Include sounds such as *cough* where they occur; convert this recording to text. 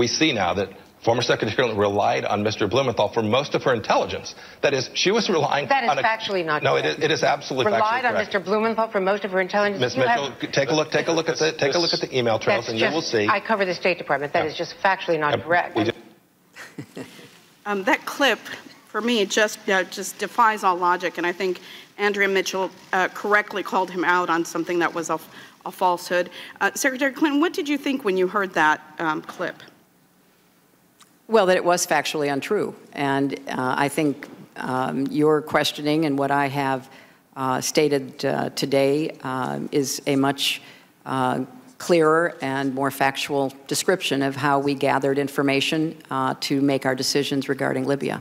we see now that former Secretary Clinton relied on Mr. Blumenthal for most of her intelligence. That is, she was relying That is on a, factually not No, it is, it is absolutely Relied factually on correct. Mr. Blumenthal for most of her intelligence. Ms. You have- Mitchell, take a look. Take a look at the take a look at the email trails, That's and just, you will see. I cover the State Department. That is just factually not correct. *laughs* Um, that clip, for me, just uh, just defies all logic, and I think Andrea Mitchell uh, correctly called him out on something that was a, a falsehood. Uh, Secretary Clinton, what did you think when you heard that um, clip? Well, that it was factually untrue. And uh, I think um, your questioning and what I have uh, stated uh, today um, is a much uh, clearer and more factual description of how we gathered information uh, to make our decisions regarding Libya.